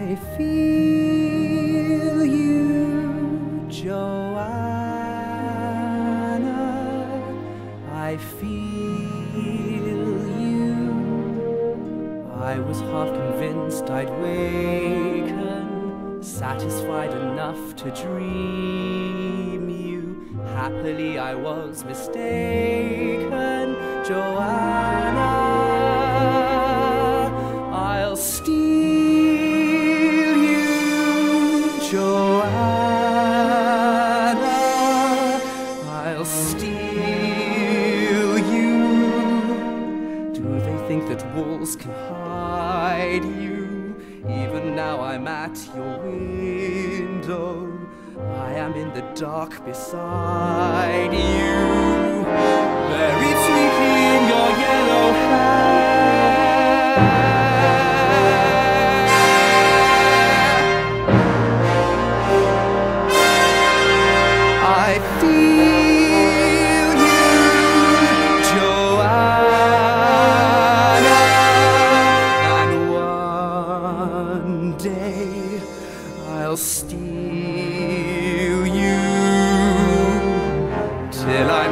I feel you, Johanna. I feel you. I was half convinced I'd waken, satisfied enough to dream you. Happily, I was mistaken, think that walls can hide you? Even now I'm at your window. I am in the dark beside you. day I'll steal you till I'm